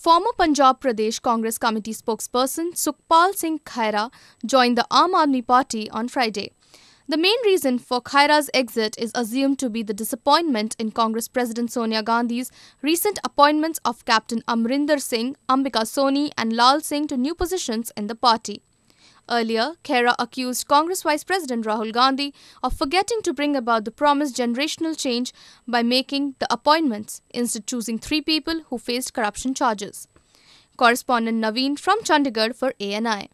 Former Punjab Pradesh Congress Committee spokesperson Sukhpal Singh Khaira joined the Aam Aadmi Party on Friday. The main reason for Khaira's exit is assumed to be the disappointment in Congress President Sonia Gandhi's recent appointments of Captain Amarinder Singh, Ambika Soni, and Lal Singh to new positions in the party. Earlier, Khaira accused Congress Vice President Rahul Gandhi of forgetting to bring about the promised generational change by making the appointments, instead choosing three people who faced corruption charges. Correspondent Naveen from Chandigarh for ANI.